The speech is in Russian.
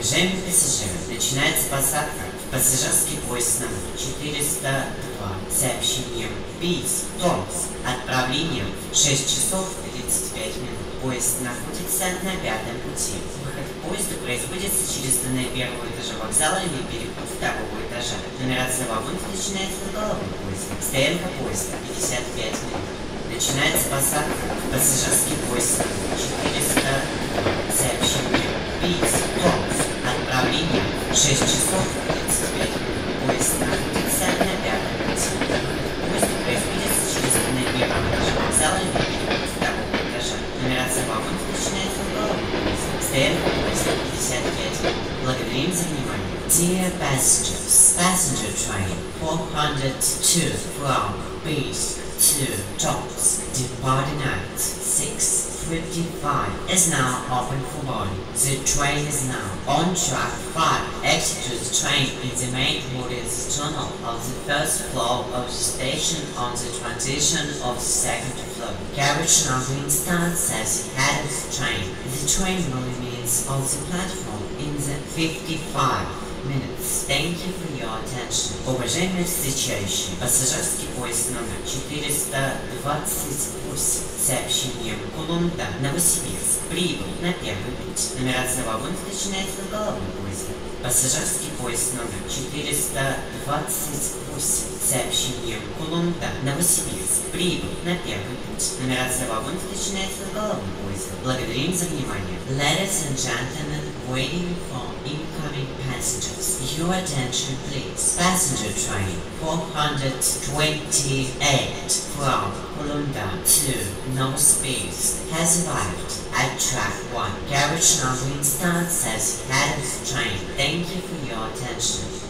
Уважаемые пассажиры, начинается посадка пассажирский поезд номер 402 с сообщением Бийск, Томск, отправлением 6 часов 35 минут. Поезд находится на пятом пути. Выход к поезду производится через туннель первого этажа вокзала или переход второго этажа. Нумерация вагонов начинается с головы поезда. Стоянка поезда 55 минут. Начинается посадка пассажирский поезд номер 402 с сообщением Бийск, 6 часов 35 минут. Поезд на пятом пути. Поезд производится через этажа вокзала или переход второго этажа. Нумерация вагонов начинается головы поезда. Стоянка поезда 55 минут. Благодарим за внимание. Dear passengers, passenger train 402 from Base to Tomsk, departing at 6.55 is now open for boarding. The train is now on track 5. Exit to the train in the main audience tunnel of the first floor of the station on the transition of the second floor. Carriage numbering starts as the head of the train. The train will remain on the platform in the 55 minutes. Thank you for your attention. Уважаемые встречающие, пассажирский поезд номер 428 с сообщением Кулунда, Новосибирск прибыл на первый путь. Нумерация вагонов начинается с головы поезда. Пассажирский поезд номер 428 с сообщением Кулунда, Новосибирск прибыл на первый путь. Нумерация вагонов начинается с головы поезда. Благодарим за внимание. Ladies and gentlemen, waiting for passengers. Your attention please. Passenger train 428 from Kulunda to Novosibirsk has arrived at track 1. Carriage numbering starts as head train. Thank you for your attention.